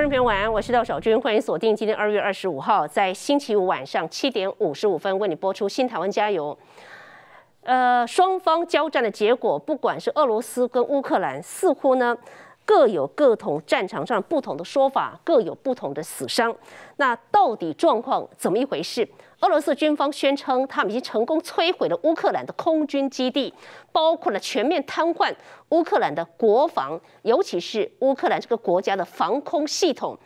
观众朋友晚安，我是廖小军，欢迎锁定今天二月二十五号在星期五晚上七点五十五分为你播出《新台湾加油》。呃，双方交战的结果，不管是俄罗斯跟乌克兰，似乎呢各有各同战场上不同的说法，各有不同的死伤。那到底状况怎么一回事？俄罗斯军方宣称，他们已经成功摧毁了乌克兰的空军基地，包括了全面瘫痪乌克兰的国防，尤其是乌克兰这个国家的防空系统。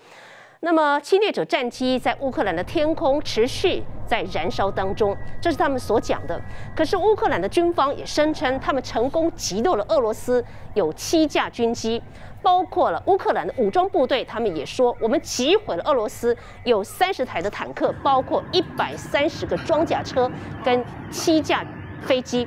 那么侵略者战机在乌克兰的天空持续在燃烧当中，这是他们所讲的。可是乌克兰的军方也声称，他们成功击落了俄罗斯有七架军机。包括了乌克兰的武装部队，他们也说，我们击毁了俄罗斯有三十台的坦克，包括一百三十个装甲车跟七架飞机。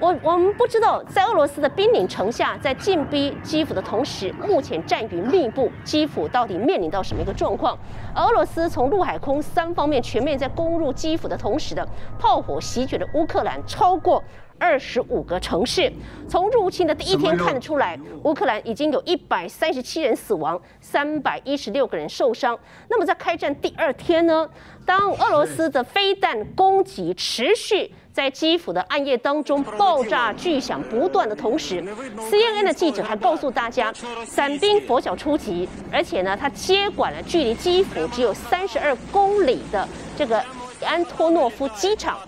我我们不知道，在俄罗斯的兵临城下，在进逼基辅的同时，目前战云密布，基辅到底面临到什么一个状况？俄罗斯从陆海空三方面全面在攻入基辅的同时的炮火席卷了乌克兰超过。二十五个城市，从入侵的第一天看得出来，乌克兰已经有一百三十七人死亡，三百一十六个人受伤。那么在开战第二天呢？当俄罗斯的飞弹攻击持续在基辅的暗夜当中爆炸巨响不断的同时，CNN 的记者还告诉大家，伞兵拂晓出击，而且呢，他接管了距离基辅只有三十二公里的这个安托诺夫机场。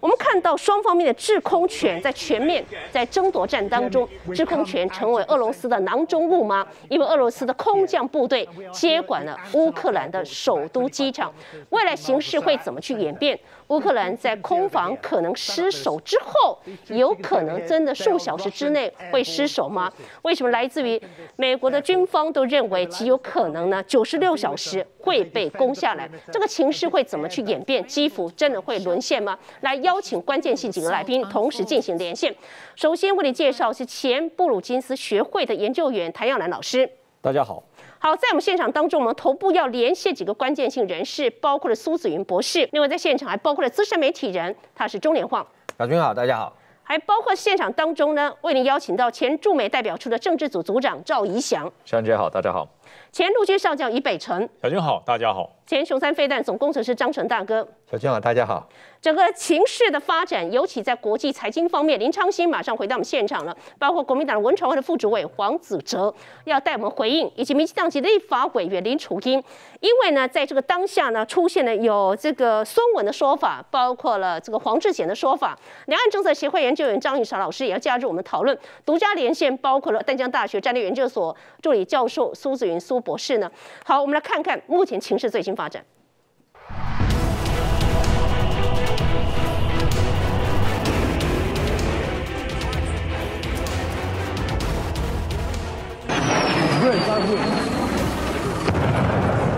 我们看到双方面的制空权在全面在争夺战当中，制空权成为俄罗斯的囊中物吗？因为俄罗斯的空降部队接管了乌克兰的首都机场，未来形势会怎么去演变？乌克兰在空防可能失守之后，有可能真的数小时之内会失守吗？为什么来自于美国的军方都认为极有可能呢？九十六小时会被攻下来，这个情势会怎么去演变？基辅真的会沦陷吗？来邀请关键性几个来宾同时进行连线。首先为你介绍是前布鲁金斯学会的研究员谭耀南老师。大家好。好，在我们现场当中，我们头部要连线几个关键性人士，包括了苏子云博士，另外在现场还包括了资深媒体人，他是中联晃。小军好，大家好。还包括现场当中呢，为您邀请到前驻美代表处的政治组组长赵怡翔。小姐好，大家好。前陆军上将尹北辰。小军好，大家好。前雄三飞弹总工程师张成大哥。小军好，大家好。整个情势的发展，尤其在国际财经方面，林昌兴马上回到我们现场了。包括国民党文传会的副主委黄子哲要带我们回应，以及民进党籍的立法委员林楚英。因为呢，在这个当下呢，出现了有这个孙文的说法，包括了这个黄志贤的说法。两岸政策协会研究员张玉韶老师也要加入我们讨论。独家连线，包括了淡江大学战略研究所助理教授苏子云苏博士呢。好，我们来看看目前情势最新发展。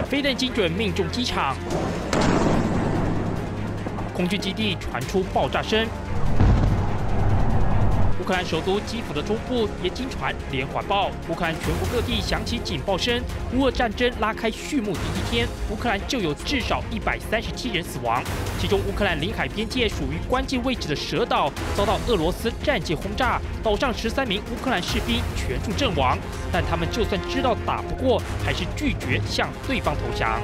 飞弹精准命中机场，空军基地传出爆炸声。乌克兰首都基辅的中部也经传连环爆，乌克兰全国各地响起警报声。乌俄战争拉开序幕第一天，乌克兰就有至少一百三十七人死亡，其中乌克兰领海边界属于关键位置的蛇岛遭到俄罗斯战舰轰炸，岛上十三名乌克兰士兵全数阵亡。但他们就算知道打不过，还是拒绝向对方投降。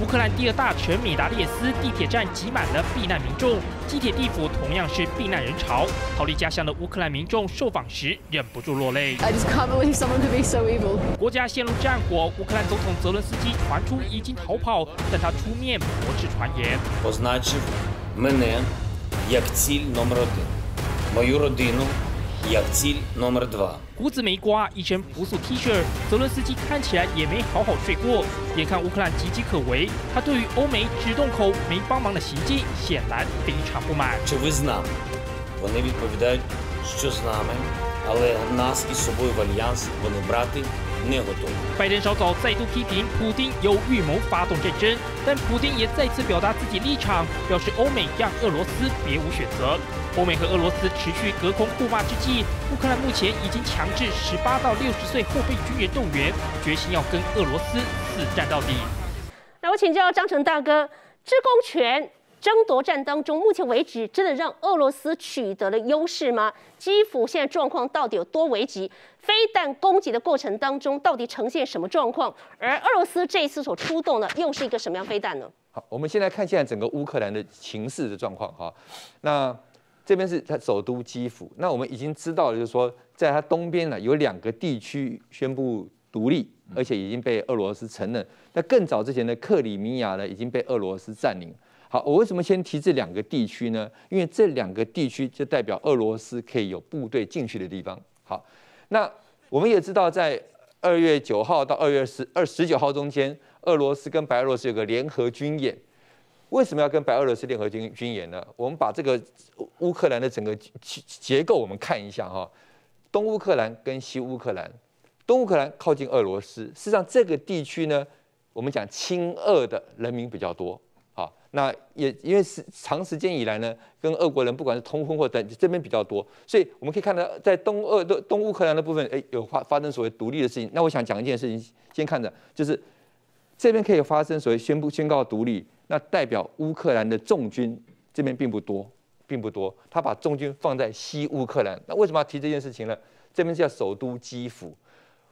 乌克兰第二大城米达列斯地铁站挤满了避难民众，地铁地府同样是避难人潮。逃离家乡的乌克兰民众受访时忍不住落泪。国家陷入战火，乌克兰总统泽伦斯基传出已经逃跑，但他出面驳斥传言。胡子没刮，一身朴素 T 恤，泽伦斯基看起来也没好好睡过。眼看乌克兰岌岌可危，他对于欧美指洞口没帮忙的行径，显然非常不满。Вони відповідають, що з нами, але нас із собою в альянс вони брати 拜登稍早再度批评普京有预谋发动战争，但普京也再次表达自己立场，表示欧美让俄罗斯别无选择。欧美和俄罗斯持续隔空互骂之际，乌克兰目前已经强制十八到六十岁后备军人动员，决心要跟俄罗斯死战到底。那我请教张成大哥，制空权。争夺战当中，目前为止真的让俄罗斯取得了优势吗？基辅现在状况到底有多危急？飞弹攻击的过程当中，到底呈现什么状况？而俄罗斯这一次所出动的又是一个什么样飞弹呢？好，我们先来看现在整个乌克兰的情势的状况哈。那这边是它首都基辅，那我们已经知道了，就是说在它东边呢有两个地区宣布独立，而且已经被俄罗斯承认。那更早之前的克里米亚呢已经被俄罗斯占领。好，我为什么先提这两个地区呢？因为这两个地区就代表俄罗斯可以有部队进去的地方。好，那我们也知道，在二月九号到二月十二十九号中间，俄罗斯跟白俄罗斯有个联合军演。为什么要跟白俄罗斯联合军军演呢？我们把这个乌克兰的整个结结构我们看一下哈，东乌克兰跟西乌克兰，东乌克兰靠近俄罗斯，事实上这个地区呢，我们讲亲俄的人民比较多。那也因为是长时间以来呢，跟俄国人不管是通婚或等这边比较多，所以我们可以看到在东俄的东乌克兰的部分，哎，有发发生所谓独立的事情。那我想讲一件事情，先看着就是这边可以发生所谓宣布宣告独立，那代表乌克兰的重军这边并不多，并不多。他把重军放在西乌克兰，那为什么要提这件事情呢？这边叫首都基辅，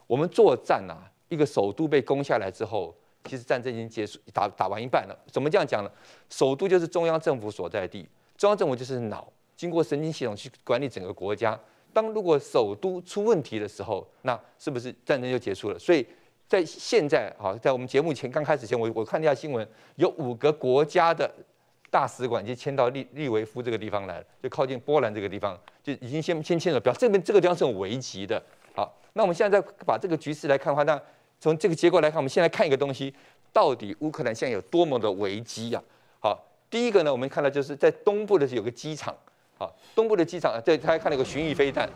我们作战啊，一个首都被攻下来之后。其实战争已经结束，打打完一半了。怎么这样讲呢？首都就是中央政府所在地，中央政府就是脑，经过神经系统去管理整个国家。当如果首都出问题的时候，那是不是战争就结束了？所以在现在啊，在我们节目前刚开始前，我我看了一下新闻，有五个国家的大使馆就迁到利利维夫这个地方来了，就靠近波兰这个地方，就已经先先迁了。表这边这个地方是很危急的。好，那我们现在再把这个局势来看的话，那。从这个结果来看，我们先来看一个东西，到底乌克兰现在有多么的危机呀？好，第一个呢，我们看到就是在东部的有个机场，好，东部的机场，这他看到一个巡弋飞弹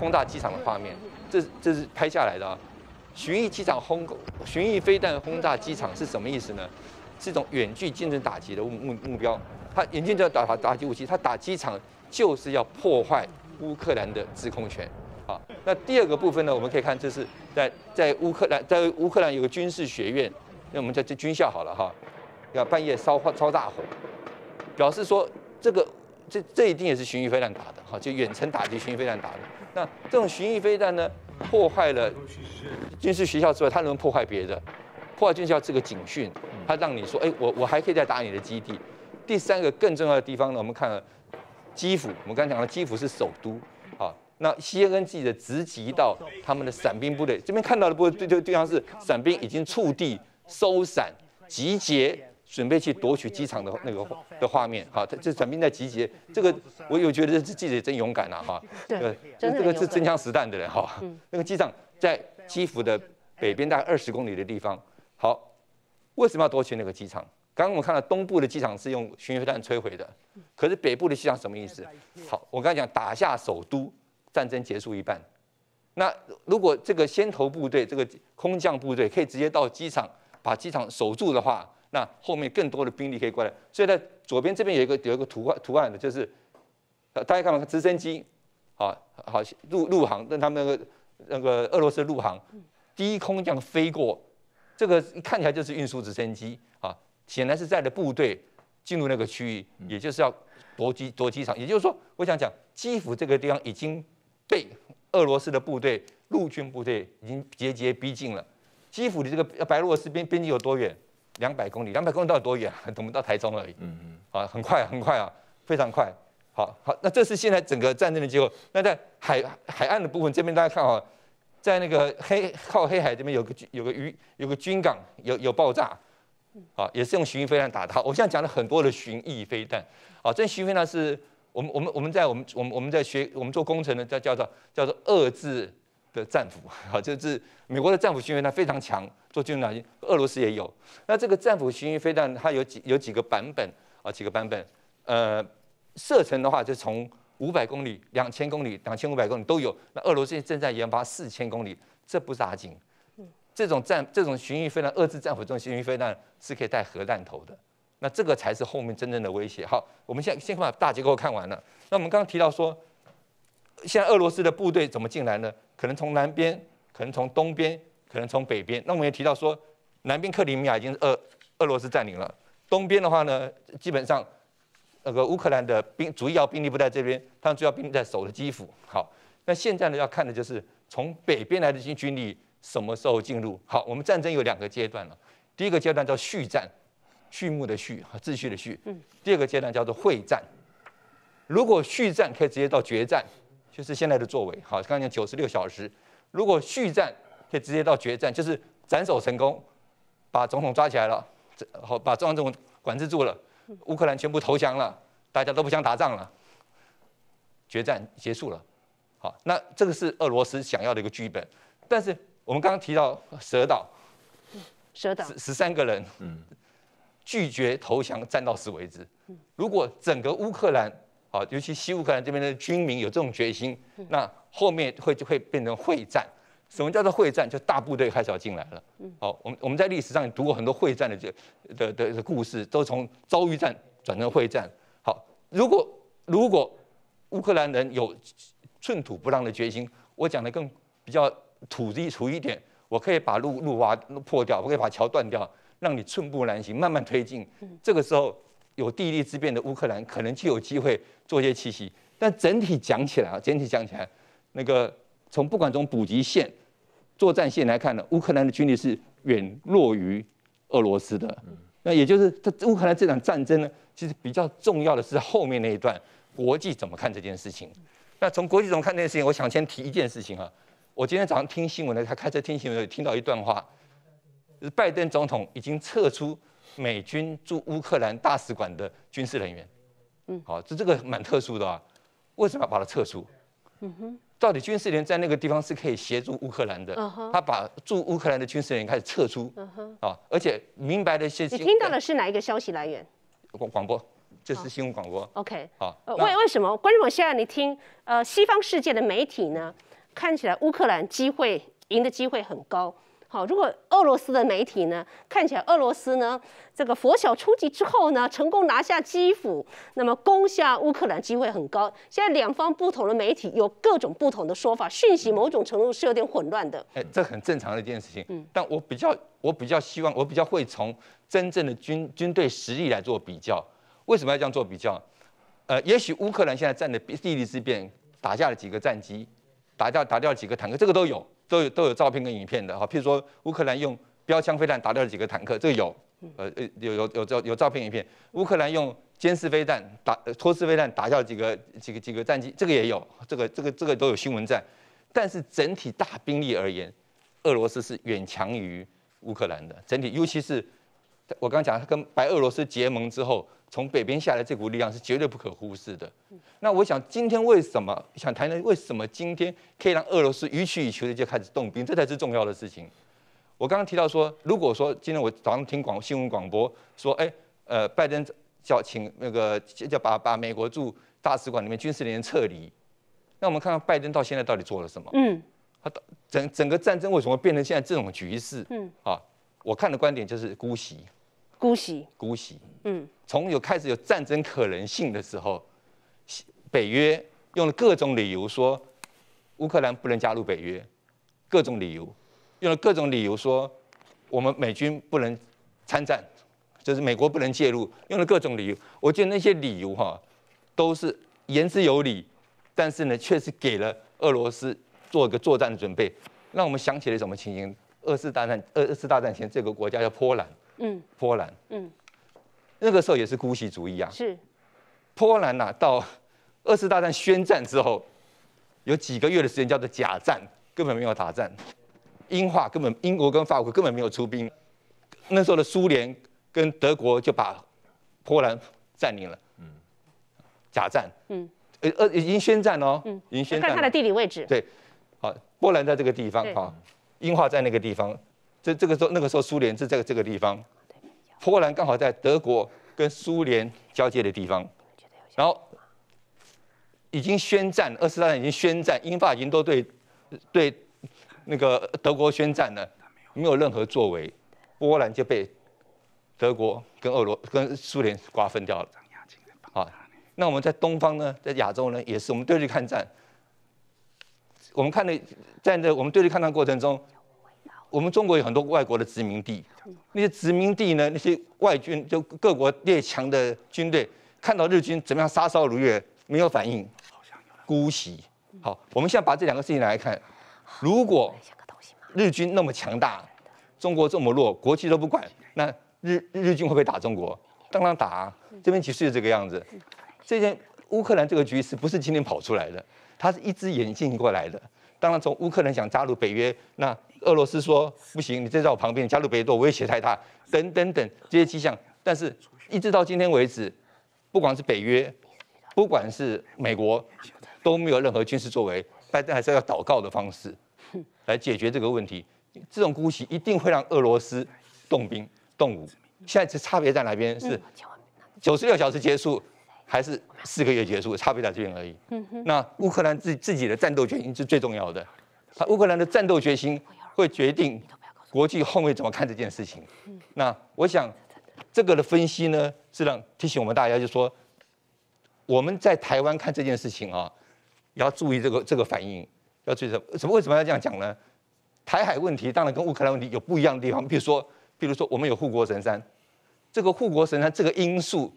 轰炸机场的画面，这这是拍下来的啊。巡弋机场轰巡弋飞弹轰炸机场是什么意思呢？是一种远距精准打击的目目标，它远距就要打打击武器，它打机场就是要破坏乌克兰的制空权。那第二个部分呢，我们可以看，这是在在乌克兰，在乌克兰有个军事学院，那我们叫这军校好了哈，要半夜烧烧大火，表示说这个这这一定也是巡弋飞弹打的，哈，就远程打击巡弋飞弹打的。那这种巡弋飞弹呢，破坏了军事学校之外，它能破坏别的，破坏军校这个警讯，它让你说，哎，我我还可以再打你的基地。第三个更重要的地方呢，我们看了基辅，我们刚讲了基辅是首都。啊那 CNN 记者直击到他们的伞兵部队，这边看到的部队，对对象是伞兵已经触地收伞集结，准备去夺取机场的那个的画面。好，这这伞兵在集结，这个我有觉得这记者真勇敢啊！哈，对，这个是真枪实弹的人哈。那个机场在基辅的北边大概二十公里的地方。好，为什么要夺取那个机场？刚刚我们看到东部的机场是用巡弋弹摧毁的，可是北部的机场什么意思？好，我刚才讲打下首都。战争结束一半，那如果这个先头部队、这个空降部队可以直接到机场把机场守住的话，那后面更多的兵力可以过来。所以在左边这边有一个有一个图案图案的，就是大家看嘛，直升机，好好陆陆航，那他们那个那个俄罗斯陆航低空这样飞过，这个看起来就是运输直升机啊，显然是在的部队进入那个区域，也就是要夺机夺机场。也就是说，我想讲基辅这个地方已经。被俄罗斯的部队、陆军部队已经节节逼近了。基辅离这个白俄罗斯边边境有多远？两百公里，两百公里到底多远？我们到台中而已。嗯嗯。啊，很快，很快啊，非常快。好好，那这是现在整个战争的结果。那在海海岸的部分，这边大家看啊，在那个黑靠黑海这边有个有个渔有个军港有有爆炸，啊，也是用巡弋飞弹打的。我现在讲了很多的巡弋飞弹，啊，这巡弋飞弹是。我们我们我们在我们我们我们在学我们做工程的叫叫做叫做遏制的战斧，啊，就是美国的战斧巡弋弹非常强，做军事俄罗斯也有。那这个战斧巡弋飞弹它有几有几个版本啊？几个版本？呃，射程的话就从五百公里、两千公里、两千五百公里都有。那俄罗斯正在研发四千公里，这不是阿紧。这种战这种巡弋飞弹，遏制战斧这种巡弋飞弹是可以带核弹头的。那这个才是后面真正的威胁。好，我们现在先把大结构看完了。那我们刚刚提到说，现在俄罗斯的部队怎么进来呢？可能从南边，可能从东边，可能从北边。那我们也提到说，南边克里米亚已经俄俄罗斯占领了，东边的话呢，基本上那个乌克兰的兵主要兵力不在这边，他们主要兵力在守的基辅。好，那现在呢要看的就是从北边来的军军力什么时候进入。好，我们战争有两个阶段了，第一个阶段叫续战。序幕的序和秩序的序。嗯。第二个阶段叫做会战。如果续战可以直接到决战，就是现在的作为。好，刚刚讲九十六小时。如果续战可以直接到决战，就是斩首成功，把总统抓起来了，好把中央政府管制住了，乌克兰全部投降了，大家都不想打仗了，决战结束了。好，那这个是俄罗斯想要的一个剧本。但是我们刚刚提到蛇岛，蛇岛十十三个人。嗯。拒绝投降，战到死为止。如果整个乌克兰啊，尤其西乌克兰这边的军民有这种决心，那后面会就会变成会战。什么叫做会战？就大部队开始要进来了。好，我们我们在历史上读过很多会战的这的的的故事，都从遭遇战转成会战。好，如果如果乌克兰人有寸土不让的决心，我讲的更比较土地土一点，我可以把路路挖破掉，我可以把桥断掉。让你寸步难行，慢慢推进。这个时候有地利之便的乌克兰，可能就有机会做一些奇袭。但整体讲起来啊，整体讲起来，那个从不管从补给线、作战线来看呢，乌克兰的军力是远弱于俄罗斯的。那也就是这乌克兰这场战争呢，其实比较重要的是后面那一段，国际怎么看这件事情？那从国际怎么看这件事情，我想先提一件事情啊。我今天早上听新闻呢，他开车听新闻，听到一段话。拜登总统已经撤出美军驻乌克兰大使馆的军事人员，嗯，好，这这个蛮特殊的啊，为什么要把它撤出？嗯哼，到底军事人员在那个地方是可以协助乌克兰的，他把驻乌克兰的军事人员开始撤出，嗯哼，啊，而且明白的些，你听到的是哪一个消息来源？广广播，就是新闻广播。OK，好，为为什么？观众现在你听，呃，西方世界的媒体呢，看起来乌克兰机会赢的机会很高。好，如果俄罗斯的媒体呢，看起来俄罗斯呢，这个佛晓出击之后呢，成功拿下基辅，那么攻下乌克兰机会很高。现在两方不同的媒体有各种不同的说法，讯息某种程度是有点混乱的。哎，这很正常的一件事情。嗯，但我比较，我比较希望，我比较会从真正的军军队实力来做比较。为什么要这样做比较？呃，也许乌克兰现在占的地利之便，打下了几个战机，打掉打掉了几个坦克，这个都有。都有都有照片跟影片的哈，譬如说乌克兰用标枪飞弹打掉了几个坦克，这个有，呃呃有有有照有照片影片。乌克兰用监视飞弹打托式飞弹打掉几个几个几个战机，这个也有，这个这个这个都有新闻在。但是整体大兵力而言，俄罗斯是远强于乌克兰的整体，尤其是我刚刚讲他跟白俄罗斯结盟之后。从北边下来这股力量是绝对不可忽视的。那我想今天为什么想谈谈为什么今天可以让俄罗斯予取予求的就开始动兵，这才是重要的事情。我刚刚提到说，如果说今天我早上听广新闻广播说，哎，呃，拜登叫请那个叫把把美国驻大使馆里面军事人员撤离，那我们看看拜登到现在到底做了什么？嗯，他整整个战争为什么变成现在这种局势？嗯，啊，我看的观点就是姑息。姑息，姑息。嗯，从有开始有战争可能性的时候，北约用了各种理由说乌克兰不能加入北约，各种理由，用了各种理由说我们美军不能参战，就是美国不能介入，用了各种理由。我觉得那些理由哈都是言之有理，但是呢，确实给了俄罗斯做一个作战的准备，让我们想起了什么情形？二次大战，二二次大战前这个国家叫波兰。嗯，波兰，嗯，那个时候也是姑息主义啊。是，波兰呐，到 二次大战宣战之后，有几个月的时间叫做假战，根本没有打战。英化根本，英国跟法国根本没有出兵。那时候的苏联跟德国就把波兰占领了。嗯，假战。嗯，呃呃，已经宣战哦。嗯，已经宣战。看它的地理位置。对，好，波兰在这个地方，哈，英化在那个地方。这这个时候，那个时候苏联是在这个地方，波兰刚好在德国跟苏联交界的地方，然后已经宣战，二次大战已经宣战，英法已经都对对那个德国宣战了，没有任何作为，波兰就被德国跟俄罗跟苏联瓜分掉了。啊，那我们在东方呢，在亚洲呢，也是我们对日抗战。我们看的在那我们对日抗战过程中，我们中国有很多外国的殖民地，那些殖民地呢，那些外军就各国列强的军队，看到日军怎么样杀烧如月，没有反应，姑息。好，我们现在把这两个事情来看，如果日军那么强大，中国这么弱，国际都不管，那日日军会不会打中国？当然打。这边其实是这个样子。这件乌克兰这个局势不是今天跑出来的。它是一只眼镜过来的。当然，从乌克兰想加入北约，那俄罗斯说不行，你再在我旁边加入北约，威胁太大，等等等这些迹象。但是，一直到今天为止，不管是北约，不管是美国，都没有任何军事作为。拜登还是要祷告的方式来解决这个问题。这种姑息一定会让俄罗斯动兵动武。现在这差别在哪边？是九十六小时结束。还是四个月结束，差别在这边而已。那乌克兰自自己的战斗决心是最重要的，乌克兰的战斗决心会决定国际后面怎么看这件事情。那我想这个的分析呢，是让提醒我们大家，就说我们在台湾看这件事情啊，要注意这个这个反应，要注意什么？什么为什么要这样讲呢？台海问题当然跟乌克兰问题有不一样的地方，比如说，比如说我们有护国神山，这个护国神山这个因素。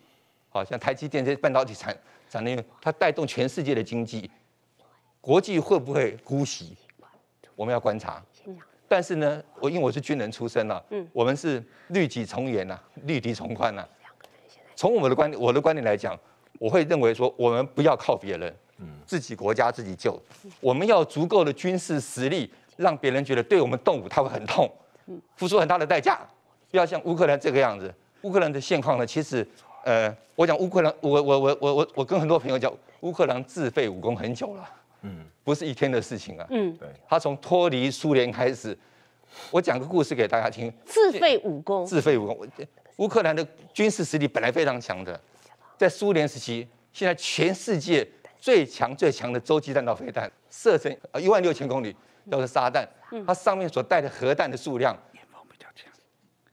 好像台积电这半导体产产能，它带动全世界的经济，国际会不会姑息？我们要观察。但是呢，我因为我是军人出身了，嗯，我们是律己从严呐，律敌从宽呐。从我们的观点，我的观点来讲，我会认为说，我们不要靠别人，嗯，自己国家自己救。我们要足够的军事实力，让别人觉得对我们动武他会很痛，付出很大的代价。不要像乌克兰这个样子。乌克兰的现况呢，其实。呃，我讲乌克兰，我我我我我我跟很多朋友讲，乌克兰自废武功很久了，嗯，不是一天的事情啊，嗯，对，他从脱离苏联开始，我讲个故事给大家听，自废武功，自废武功，乌克兰的军事实力本来非常强的，在苏联时期，现在全世界最强最强的洲际弹道飞弹，射程一万六千公里，都是沙弹，它上面所带的核弹的数量，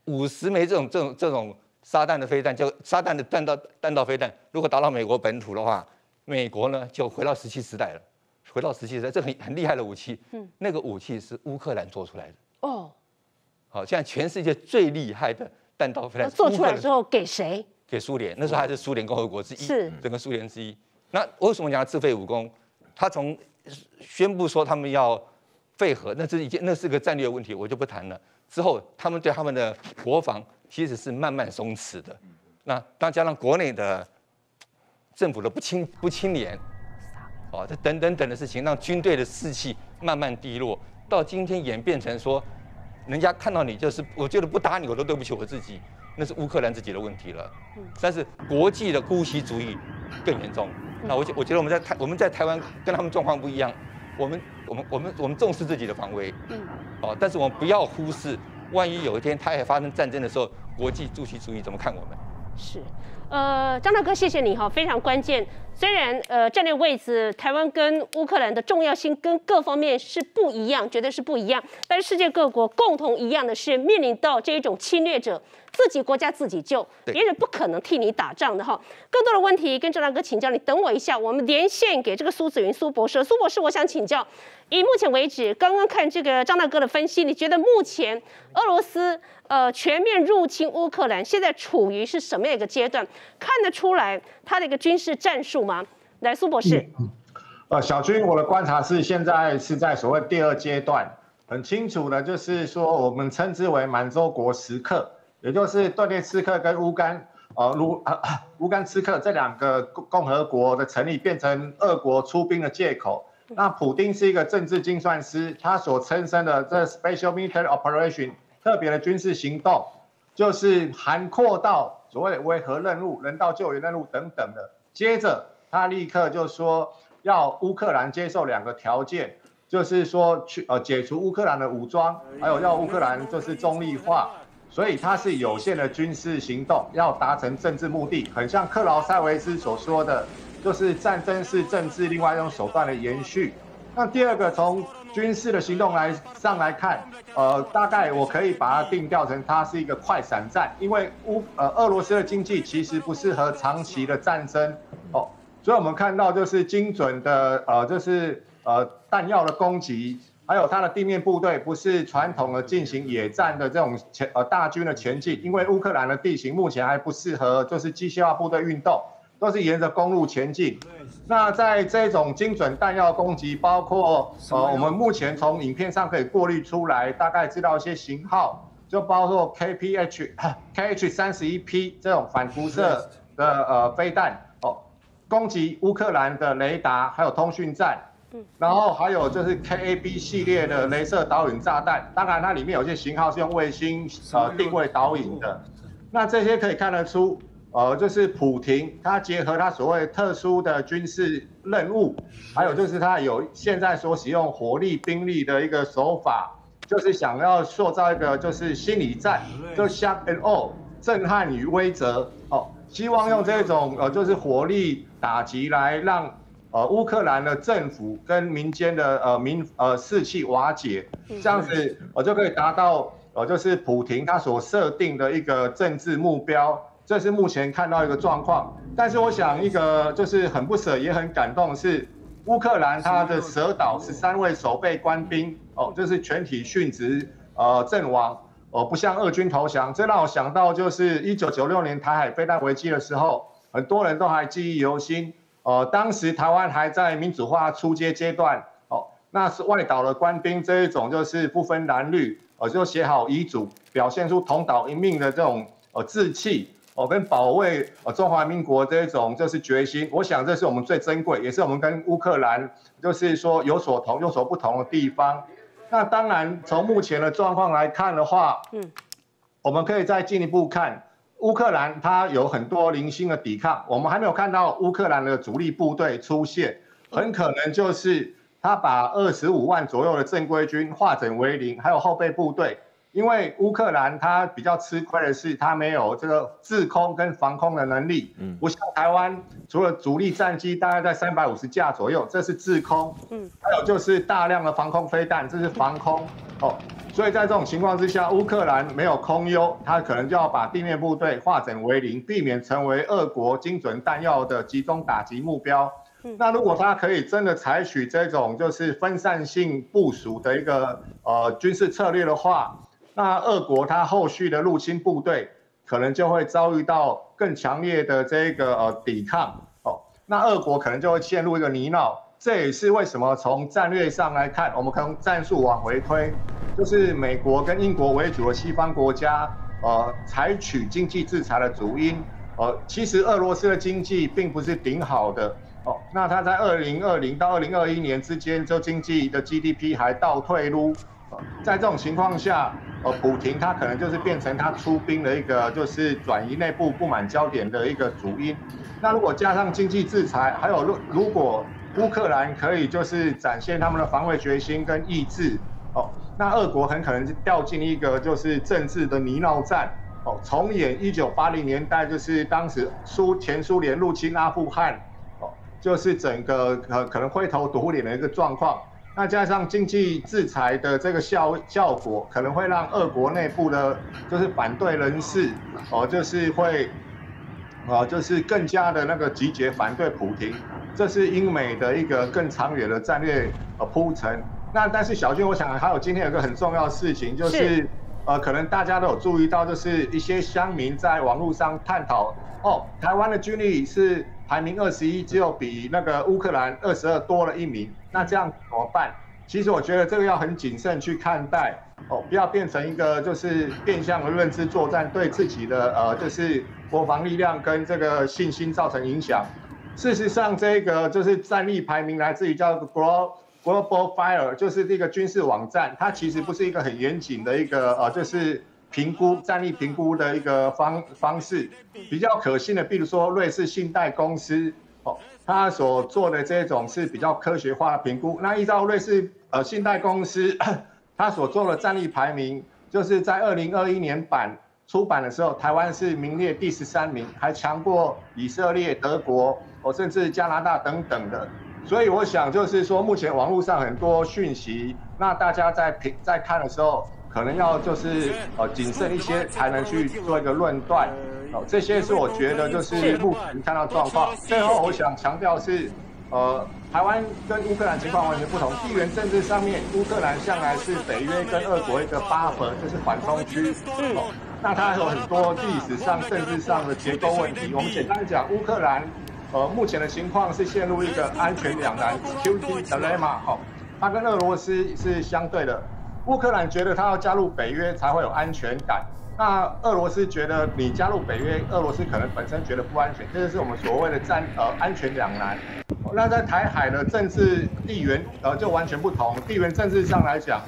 五十枚这种这种这种。沙弹的飞弹，就沙弹的弹道弹道飞弹，如果打到美国本土的话，美国呢就回到石器时代了，回到石器时代，这很很厉害的武器。嗯，那个武器是乌克兰做出来的。哦，好，现在全世界最厉害的弹道飞弹做出来之后给谁？给苏联，那时候还是苏联共和国之一，是整个苏联之一。那为什么讲自废武功？他从宣布说他们要废核，那是已经，那是个战略问题，我就不谈了。之后他们对他们的国防。其实是慢慢松弛的，那当加上国内的政府的不清不清廉，哦，这等等等的事情，让军队的士气慢慢低落，到今天演变成说，人家看到你就是，我觉得不打你我都对不起我自己，那是乌克兰自己的问题了。但是国际的姑息主义更严重。那我觉我觉得我们在台我们在台湾跟他们状况不一样，我们我们我们我们重视自己的防卫，嗯，哦，但是我们不要忽视。万一有一天它也发生战争的时候，国际主席主义怎么看我们？是，呃，张大哥，谢谢你哈，非常关键。虽然呃战略位置，台湾跟乌克兰的重要性跟各方面是不一样，绝对是不一样。但是世界各国共同一样的是，面临到这一种侵略者，自己国家自己救，别人不可能替你打仗的哈。更多的问题跟张大哥请教，你等我一下，我们连线给这个苏子云苏博士。苏博士，我想请教。以目前为止，刚刚看这个张大哥的分析，你觉得目前俄罗斯呃全面入侵乌克兰，现在处于是什么样一个阶段？看得出来他的一个军事战术吗？来，苏博士。呃，小军，我的观察是现在是在所谓第二阶段，很清楚的，就是说我们称之为满洲国时刻，也就是顿涅茨克跟乌干呃卢 乌干茨克这两个共共和国的成立，变成俄国出兵的借口。那普丁是一个政治精算师，他所称身的这 special military operation 特别的军事行动，就是涵括到所谓的维和任务、人道救援任务等等的。接着他立刻就说要乌克兰接受两个条件，就是说去呃解除乌克兰的武装，还有要乌克兰就是中立化。所以它是有限的军事行动，要达成政治目的，很像克劳塞维斯所说的。就是战争是政治另外一种手段的延续。那第二个，从军事的行动来上来看，呃，大概我可以把它定调成它是一个快闪战，因为乌呃俄罗斯的经济其实不适合长期的战争哦，所以我们看到就是精准的呃就是呃弹药的攻击，还有它的地面部队不是传统的进行野战的这种前呃大军的前进，因为乌克兰的地形目前还不适合就是机械化部队运动。都是沿着公路前进。那在这种精准弹药攻击，包括呃，我们目前从影片上可以过滤出来，大概知道一些型号，就包括 KPH、KH 三十一 P 这种反辐射的呃飞弹哦，攻击乌克兰的雷达还有通讯站。然后还有就是 KAB 系列的镭射导引炸弹，当然它里面有些型号是用卫星呃定位导引的。那这些可以看得出。呃，就是普廷，他结合他所谓特殊的军事任务，还有就是他有现在所使用火力兵力的一个手法，就是想要塑造一个就是心理战，就 shock and awe，震撼与威慑，哦，希望用这种呃就是火力打击来让呃乌克兰的政府跟民间的呃民呃士气瓦解，这样子我就可以达到呃就是普廷他所设定的一个政治目标。这是目前看到一个状况，但是我想一个就是很不舍也很感动是乌克兰他的蛇岛十三位守备官兵哦，就是全体殉职呃阵亡哦，不向俄军投降，这让我想到就是一九九六年台海飞弹危机的时候，很多人都还记忆犹新哦，当时台湾还在民主化初阶阶段哦，那是外岛的官兵这一种就是不分蓝绿哦，就写好遗嘱，表现出同岛一命的这种呃志气。哦，跟保卫呃中华民国这种就是决心，我想这是我们最珍贵，也是我们跟乌克兰就是说有所同、有所不同的地方。那当然，从目前的状况来看的话，嗯，我们可以再进一步看乌克兰，它有很多零星的抵抗，我们还没有看到乌克兰的主力部队出现，很可能就是他把二十五万左右的正规军化整为零，还有后备部队。因为乌克兰它比较吃亏的是，它没有这个制空跟防空的能力。嗯，不像台湾，除了主力战机大概在三百五十架左右，这是制空。嗯，还有就是大量的防空飞弹，这是防空。哦，所以在这种情况之下，乌克兰没有空优，他可能就要把地面部队化整为零，避免成为俄国精准弹药的集中打击目标。那如果他可以真的采取这种就是分散性部署的一个呃军事策略的话，那俄国它后续的入侵部队可能就会遭遇到更强烈的这个呃抵抗哦，那俄国可能就会陷入一个泥淖。这也是为什么从战略上来看，我们从战术往回推，就是美国跟英国为主的西方国家呃采取经济制裁的主因。呃，其实俄罗斯的经济并不是顶好的哦，那它在二零二零到二零二一年之间，就经济的 GDP 还倒退噜。在这种情况下，呃，普廷他可能就是变成他出兵的一个，就是转移内部不满焦点的一个主因。那如果加上经济制裁，还有如如果乌克兰可以就是展现他们的防卫决心跟意志，哦，那俄国很可能是掉进一个就是政治的泥淖战，哦，重演一九八零年代就是当时苏前苏联入侵阿富汗，哦，就是整个可可能灰头土脸的一个状况。那加上经济制裁的这个效效果，可能会让俄国内部的，就是反对人士，哦，就是会，啊，就是更加的那个集结反对普京，这是英美的一个更长远的战略呃铺陈。那但是小军，我想还有今天有个很重要的事情，就是呃，可能大家都有注意到，就是一些乡民在网络上探讨，哦，台湾的军力是。排名二十一，只有比那个乌克兰二十二多了一名，那这样怎么办？其实我觉得这个要很谨慎去看待哦，不要变成一个就是变相的认知作战，对自己的呃就是国防力量跟这个信心造成影响。事实上，这个就是战力排名来自于叫 Global Global Fire，就是这个军事网站，它其实不是一个很严谨的一个呃就是。评估战力评估的一个方方式比较可信的，比如说瑞士信贷公司哦，它所做的这种是比较科学化的评估。那依照瑞士呃信贷公司他所做的战力排名，就是在二零二一年版出版的时候，台湾是名列第十三名，还强过以色列、德国哦，甚至加拿大等等的。所以我想就是说，目前网络上很多讯息，那大家在评在看的时候，可能要就是呃谨慎一些，才能去做一个论断。哦，这些是我觉得就是目前看到状况。最后我想强调是，呃，台湾跟乌克兰情况完全不同，地缘政治上面，乌克兰向来是北约跟俄国一个八合，就是缓冲区。嗯。那它有很多历史上、政治上的结构问题。我们简单讲，乌克兰，呃，目前的情况是陷入一个安全两难 （security dilemma）。好，它跟俄罗斯是相对的。乌克兰觉得它要加入北约才会有安全感，那俄罗斯觉得你加入北约，俄罗斯可能本身觉得不安全。这就是我们所谓的战呃安全两难。那在台海的政治地缘呃就完全不同。地缘政治上来讲，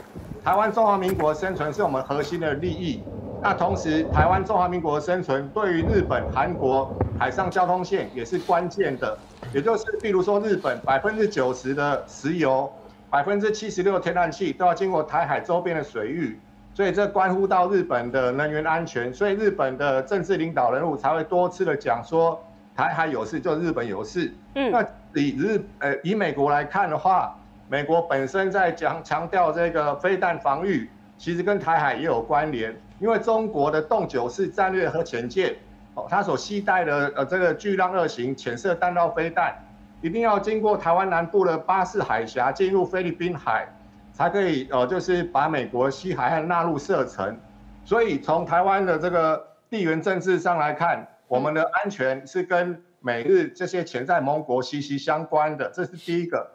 台湾中华民国生存是我们核心的利益。那同时，台湾中华民国的生存对于日本、韩国海上交通线也是关键的。也就是，比如说日本百分之九十的石油、百分之七十六天然气都要经过台海周边的水域，所以这关乎到日本的能源安全。所以日本的政治领导人物才会多次的讲说，台海有事就日本有事。嗯，那以日呃以美国来看的话，美国本身在讲强调这个飞弹防御，其实跟台海也有关联。因为中国的洞九式战略核潜舰，哦，它所携带的呃这个巨浪二型潜射弹道飞弹，一定要经过台湾南部的巴士海峡进入菲律宾海，才可以呃就是把美国西海岸纳入射程。所以从台湾的这个地缘政治上来看，我们的安全是跟美日这些潜在盟国息息相关的，这是第一个。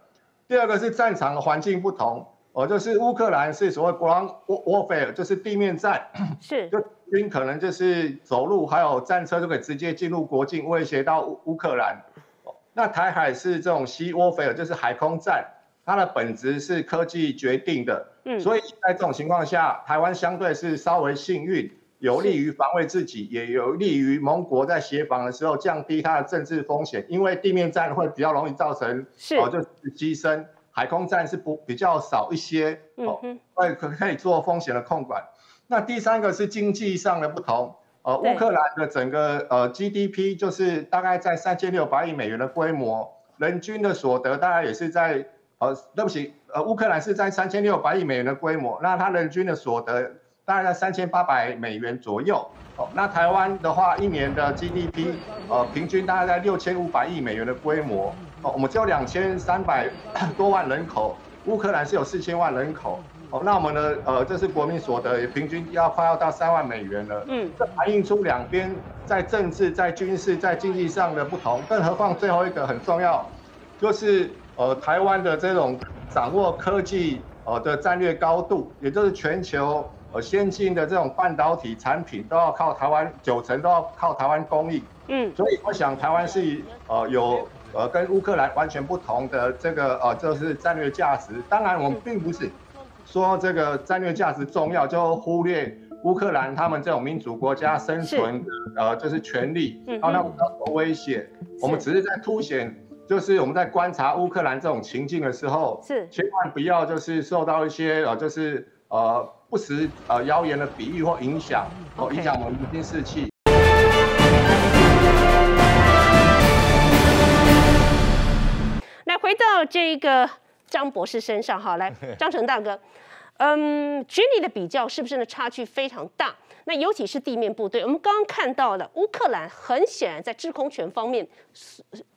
第二个是战场的环境不同。哦，就是乌克兰是所谓 ground warfare，就是地面战，是，就军可能就是走路，还有战车就可以直接进入国境，威胁到乌乌克兰。那台海是这种 sea warfare，就是海空战，它的本质是科技决定的。嗯，所以在这种情况下，台湾相对是稍微幸运，有利于防卫自己，也有利于盟国在协防的时候降低它的政治风险，因为地面战会比较容易造成，哦，就是牺牲。海空战是不比较少一些，哦，会可可以做风险的控管。那第三个是经济上的不同，呃，乌克兰的整个呃 GDP 就是大概在三千六百亿美元的规模，人均的所得大概也是在，呃，对不起，呃，乌克兰是在三千六百亿美元的规模，那它人均的所得大概在三千八百美元左右。哦，那台湾的话，一年的 GDP，呃，平均大概在六千五百亿美元的规模。哦，我们只有两千三百多万人口，乌克兰是有四千万人口。哦，那我们的呃，这是国民所得，也平均要快要到三万美元了。嗯，这反映出两边在政治、在军事、在经济上的不同。更何况最后一个很重要，就是呃，台湾的这种掌握科技呃的战略高度，也就是全球呃先进的这种半导体产品都要靠台湾，九成都要靠台湾供应。嗯，所以我想台湾是呃有。呃，跟乌克兰完全不同的这个呃，就是战略价值。当然，我们并不是说这个战略价值重要就忽略乌克兰他们这种民主国家生存呃，就是权利，然后他们有威胁。我们只是在凸显，就是我们在观察乌克兰这种情境的时候，是千万不要就是受到一些呃，就是呃不实呃谣言的比喻或影响，哦，影响我们民心士气。回到这个张博士身上，哈，来，张成大哥，嗯，军力的比较是不是呢？差距非常大？那尤其是地面部队，我们刚刚看到了乌克兰很显然在制空权方面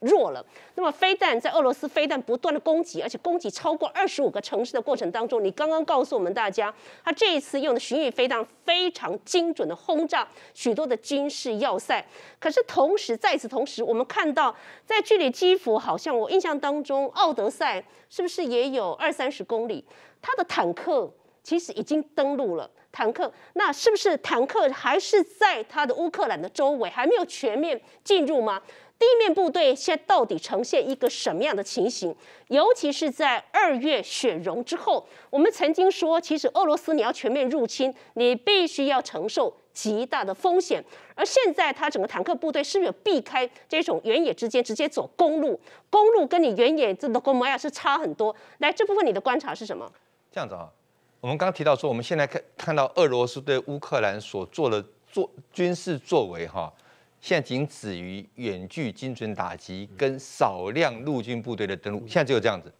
弱了。那么飞弹在俄罗斯飞弹不断的攻击，而且攻击超过二十五个城市的过程当中，你刚刚告诉我们大家，他这一次用的巡弋飞弹非常精准的轰炸许多的军事要塞。可是同时，在此同时，我们看到在距离基辅，好像我印象当中，奥德赛是不是也有二三十公里？他的坦克其实已经登陆了。坦克，那是不是坦克还是在它的乌克兰的周围，还没有全面进入吗？地面部队现在到底呈现一个什么样的情形？尤其是在二月雪融之后，我们曾经说，其实俄罗斯你要全面入侵，你必须要承受极大的风险。而现在，它整个坦克部队是不是有避开这种原野之间，直接走公路？公路跟你原野这的公摩亚是差很多。来，这部分你的观察是什么？这样子啊。我们刚刚提到说，我们现在看看到俄罗斯对乌克兰所做的作军事作为哈，现在仅止于远距精准打击跟少量陆军部队的登陆，现在只有这样子。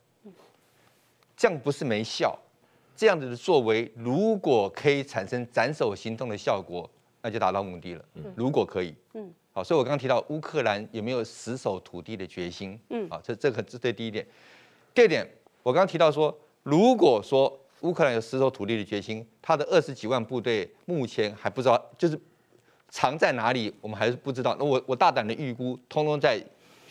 这样不是没效，这样子的作为如果可以产生斩首行动的效果，那就达到目的了。如果可以，嗯，好，所以我刚刚提到乌克兰有没有死守土地的决心？嗯，好，这这个这是第一点。第二点，我刚刚提到说，如果说乌克兰有失守土地的决心，他的二十几万部队目前还不知道，就是。藏在哪里，我们还是不知道。那我我大胆的预估，通通在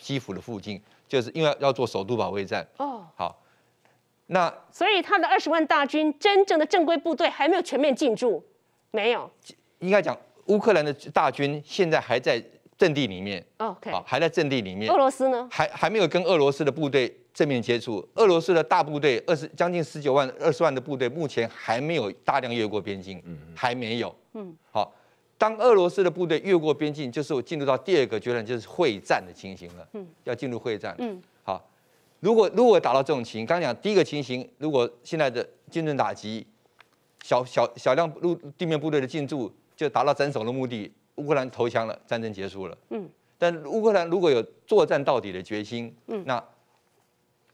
基辅的附近，就是因为要做首都保卫战。哦，好，那所以他的二十万大军，真正的正规部队还没有全面进驻，没有。应该讲，乌克兰的大军现在还在阵地里面。OK，好，还在阵地里面。俄罗斯呢？还还没有跟俄罗斯的部队正面接触。俄罗斯的大部队二十将近十九万、二十万的部队，目前还没有大量越过边境。嗯，还没有。嗯，好。当俄罗斯的部队越过边境，就是我进入到第二个阶段，就是会战的情形了。嗯，要进入会战。嗯，好，如果如果达到这种情，刚讲第一个情形，如果现在的精准打击，小小小量陆地面部队的进驻就达到斩首的目的，乌克兰投降了，战争结束了。嗯，但乌克兰如果有作战到底的决心，嗯，那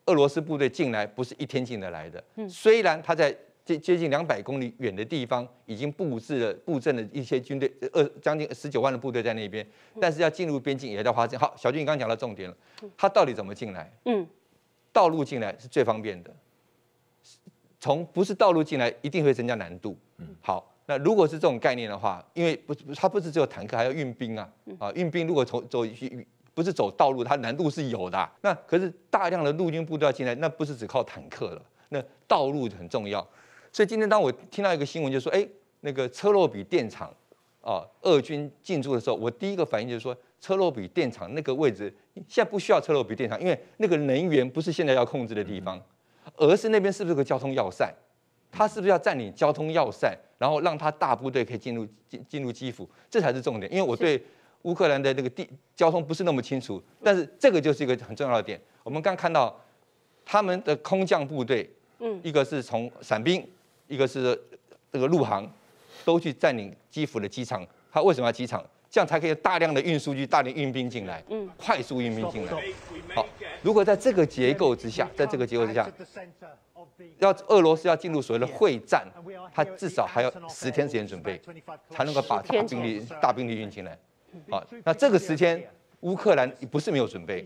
俄罗斯部队进来不是一天进得来的。嗯，虽然他在。接接近两百公里远的地方，已经布置了布阵了一些军队，二将近十九万的部队在那边，但是要进入边境也要花钱。好，小军，你刚刚讲到重点了，他到底怎么进来？嗯，道路进来是最方便的，从不是道路进来一定会增加难度。嗯，好，那如果是这种概念的话，因为不，它不是只有坦克，还要运兵啊，啊，运兵如果从走不是走道路，它难度是有的。那可是大量的陆军部队要进来，那不是只靠坦克了，那道路很重要。所以今天当我听到一个新闻，就说，哎，那个车洛比电厂，啊，俄军进驻的时候，我第一个反应就是说，车洛比电厂那个位置现在不需要车洛比电厂，因为那个能源不是现在要控制的地方，而是那边是不是个交通要塞？他是不是要占领交通要塞，然后让他大部队可以进入进进入基辅？这才是重点。因为我对乌克兰的那个地交通不是那么清楚，但是这个就是一个很重要的点。我们刚看到他们的空降部队，嗯，一个是从伞兵。一个是这个陆航，都去占领基辅的机场。他为什么要机场？这样才可以大量的运输机、大量运兵进来，嗯，快速运兵进来。好，如果在这个结构之下，在这个结构之下，要俄罗斯要进入所谓的会战，他至少还要十天时间准备，才能够把大兵力、大兵力运进来。好，那这个时间。乌克兰不是没有准备，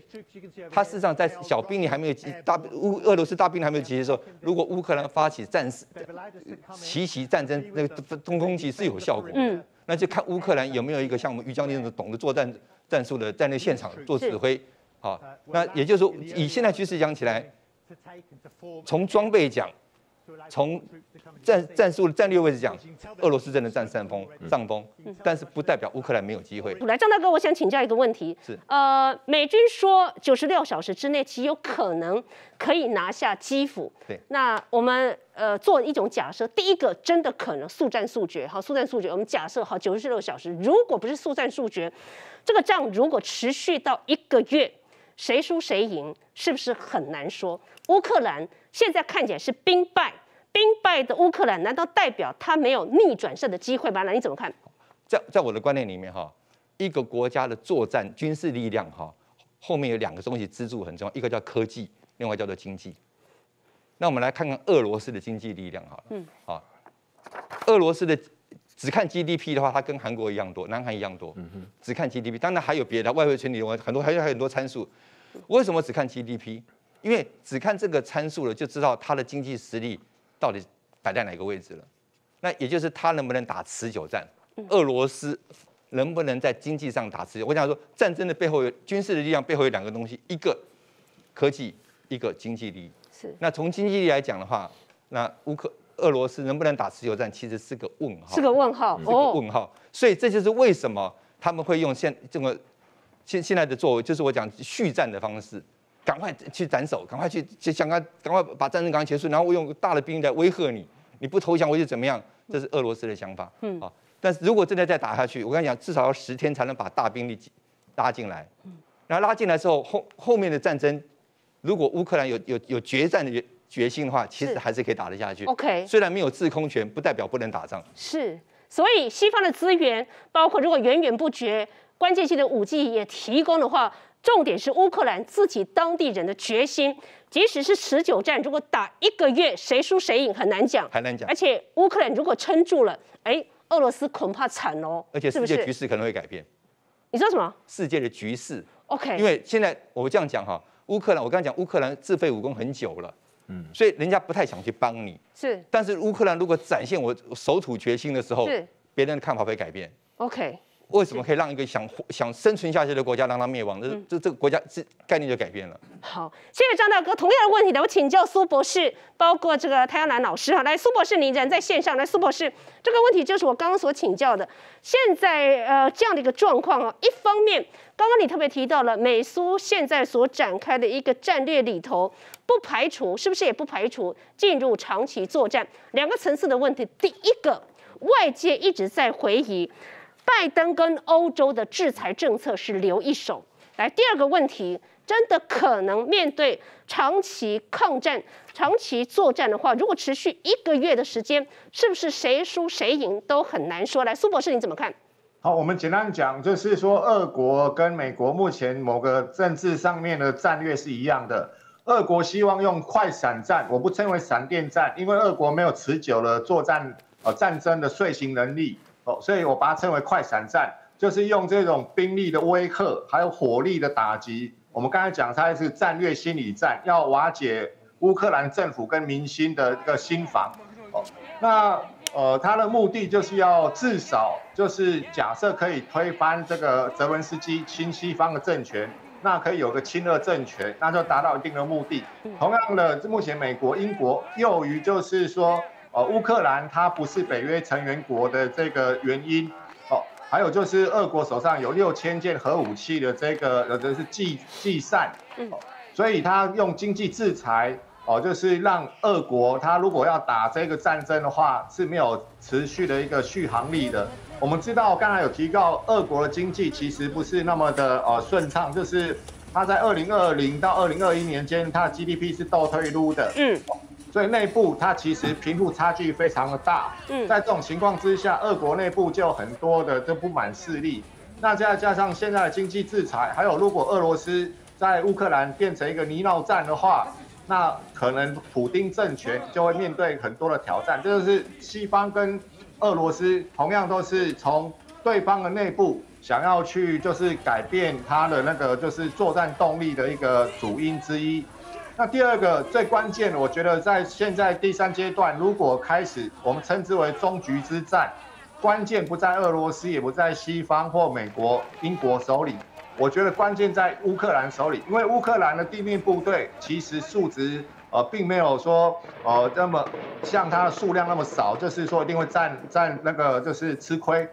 他事实上在小兵力还没有集大乌俄罗斯大兵力还没有集结的时候，如果乌克兰发起战事，奇袭战争，那个中空袭是有效果。嗯，那就看乌克兰有没有一个像我们于将军那种懂得作战战术的，在那现场做指挥。好，那也就是说，以现在局势讲起来，从装备讲。从战战术战略位置讲，俄罗斯真的占上风上风，但是不代表乌克兰没有机会。来，张大哥，我想请教一个问题，是呃，美军说九十六小时之内极有可能可以拿下基辅。对，那我们呃做一种假设，第一个真的可能速战速决，好，速战速决。我们假设好九十六小时，如果不是速战速决，这个仗如果持续到一个月，谁输谁赢，是不是很难说？乌克兰。现在看起来是兵败，兵败的乌克兰难道代表他没有逆转胜的机会吗？那你怎么看？在在我的观念里面哈，一个国家的作战军事力量哈，后面有两个东西支柱很重要，一个叫科技，另外叫做经济。那我们来看看俄罗斯的经济力量好了，嗯，好，俄罗斯的只看 GDP 的话，它跟韩国一样多，南韩一样多，嗯哼，只看 GDP，当然还有别的外汇存底，很多还有还有很多参数。为什么只看 GDP？因为只看这个参数了，就知道它的经济实力到底摆在哪个位置了。那也就是它能不能打持久战，俄罗斯能不能在经济上打持久？我想说，战争的背后有军事的力量，背后有两个东西：一个科技，一个经济力。是。那从经济力来讲的话，那乌克俄罗斯能不能打持久战，其实是个问号。是个问号。是个问号。所以这就是为什么他们会用现这个现现在的作为，就是我讲续战的方式。赶快去斩首，赶快去去想赶赶快把战争赶快结束，然后我用大的兵力来威吓你，你不投降我就怎么样？这是俄罗斯的想法。嗯，啊，但是如果真的再打下去，我跟你讲，至少要十天才能把大兵力拉进来。嗯，然后拉进来之后，后后面的战争，如果乌克兰有有有决战的决心的话，其实还是可以打得下去。OK，虽然没有制空权，不代表不能打仗。是，所以西方的资源，包括如果源源不绝。关键性的武器也提供的话，重点是乌克兰自己当地人的决心。即使是持久战，如果打一个月，谁输谁赢很难讲，很难讲而。且乌克兰如果撑住了，哎，俄罗斯恐怕惨哦。而且世？界局势可能会改变，你说什么世界的局势，？OK，因为现在我这样讲哈，乌克兰我刚才讲乌克兰自废武功很久了，嗯，所以人家不太想去帮你。是但是乌克兰如果展现我守土决心的时候是，别人的看法会改变。OK，为什么可以让一个想活想生存下去的国家让它灭亡？这嗯这这个国家这概念就改变了。好，谢谢张大哥。同样的问题呢，我请教苏博士，包括这个太阳蓝老师哈。来，苏博士，你人在线上，来，苏博士，这个问题就是我刚刚所请教的。现在呃这样的一个状况啊，一方面，刚刚你特别提到了美苏现在所展开的一个战略里头，不排除是不是也不排除进入长期作战，两个层次的问题。第一个，外界一直在回疑，拜登跟欧洲的制裁政策是留一手。来，第二个问题，真的可能面对长期抗战、长期作战的话，如果持续一个月的时间，是不是谁输谁赢都很难说？来，苏博士你怎么看？好，我们简单讲，就是说，俄国跟美国目前某个政治上面的战略是一样的。俄国希望用快闪战，我不称为闪电战，因为俄国没有持久的作战呃战争的遂行能力哦，所以我把它称为快闪战，就是用这种兵力的威吓，还有火力的打击。我们刚才讲，它是战略心理战，要瓦解乌克兰政府跟民心的一个心防。哦，那呃，他的目的就是要至少就是假设可以推翻这个泽文斯基亲西方的政权，那可以有个亲俄政权，那就达到一定的目的。同样的，目前美国、英国由于就是说，呃，乌克兰它不是北约成员国的这个原因，哦，还有就是俄国手上有六千件核武器的这个呃，就是计计算，哦，所以他用经济制裁。哦，就是让俄国他如果要打这个战争的话，是没有持续的一个续航力的。我们知道，刚才有提到，俄国的经济其实不是那么的呃顺畅，就是它在二零二零到二零二一年间，它的 GDP 是倒退路的，嗯所以内部它其实贫富差距非常的大。嗯在这种情况之下，俄国内部就有很多的这不满势力。那再加上现在的经济制裁，还有如果俄罗斯在乌克兰变成一个泥淖战的话，那可能普丁政权就会面对很多的挑战。这就是西方跟俄罗斯同样都是从对方的内部想要去就是改变他的那个就是作战动力的一个主因之一。那第二个最关键的，我觉得在现在第三阶段，如果开始我们称之为终局之战，关键不在俄罗斯，也不在西方或美国、英国手里，我觉得关键在乌克兰手里，因为乌克兰的地面部队其实数值呃并没有说呃那么像它的数量那么少，就是说一定会占占那个就是吃亏。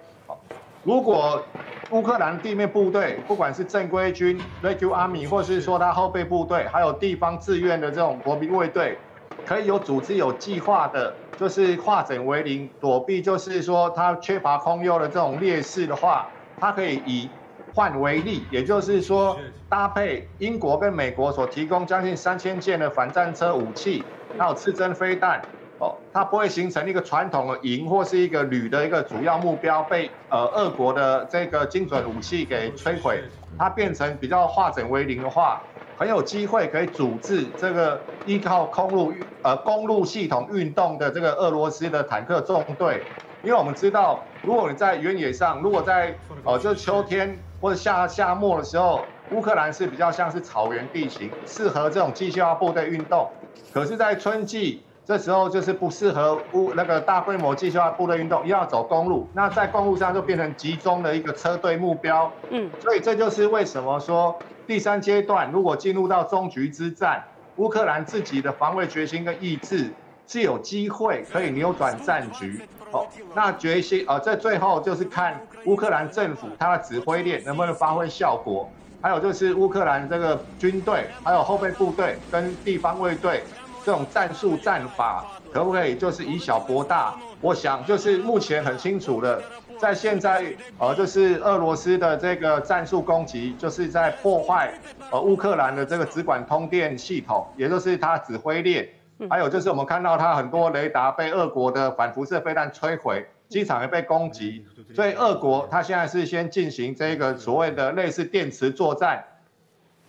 如果乌克兰地面部队，不管是正规军 （Regular Army） 或是说它后备部队，还有地方志愿的这种国民卫队，可以有组织、有计划的，就是化整为零，躲避就是说它缺乏空优的这种劣势的话，它可以以换为例，也就是说搭配英国跟美国所提供将近三千件的反战车武器，还有刺针飞弹。哦，它不会形成一个传统的营或是一个旅的一个主要目标被呃俄国的这个精准武器给摧毁，它变成比较化整为零的话，很有机会可以阻止这个依靠空路呃公路系统运动的这个俄罗斯的坦克纵队，因为我们知道，如果你在原野上，如果在呃就是秋天或者夏夏末的时候，乌克兰是比较像是草原地形，适合这种机械化部队运动，可是，在春季。这时候就是不适合乌那个大规模机械化部队运动，又要走公路，那在公路上就变成集中的一个车队目标。嗯，所以这就是为什么说第三阶段如果进入到终局之战，乌克兰自己的防卫决心跟意志是有机会可以扭转战局。哦，那决心啊，在最后就是看乌克兰政府它的指挥链能不能发挥效果，还有就是乌克兰这个军队，还有后备部队跟地方卫队。这种战术战法可不可以就是以小博大？我想就是目前很清楚的，在现在呃就是俄罗斯的这个战术攻击，就是在破坏呃乌克兰的这个直管通电系统，也就是它指挥链，还有就是我们看到它很多雷达被俄国的反辐射飞弹摧毁，机场也被攻击，所以俄国它现在是先进行这个所谓的类似电磁作战，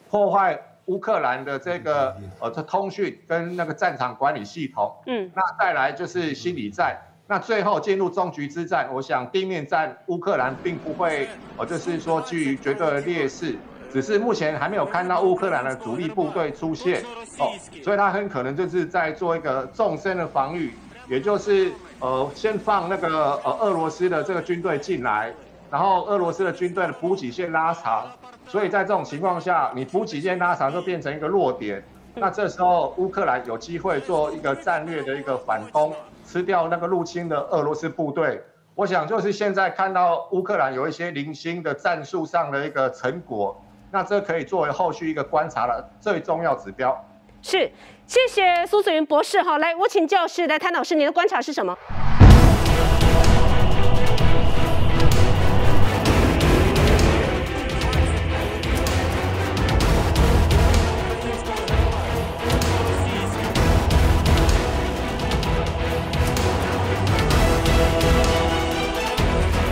破坏乌克兰的这个呃这通讯跟那个战场管理系统。嗯，那再来就是心理战，那最后进入终局之战，我想地面战乌克兰并不会，呃就是说居于绝对的劣势。只是目前还没有看到乌克兰的主力部队出现哦，所以他很可能就是在做一个纵深的防御，也就是呃先放那个呃俄罗斯的这个军队进来，然后俄罗斯的军队的补给线拉长，所以在这种情况下，你补给线拉长就变成一个弱点，那这时候乌克兰有机会做一个战略的一个反攻，吃掉那个入侵的俄罗斯部队。我想就是现在看到乌克兰有一些零星的战术上的一个成果。那这可以作为后续一个观察的最重要指标。是，谢谢苏子云博士。哈，来，我请教师来，谭老师，你的观察是什么？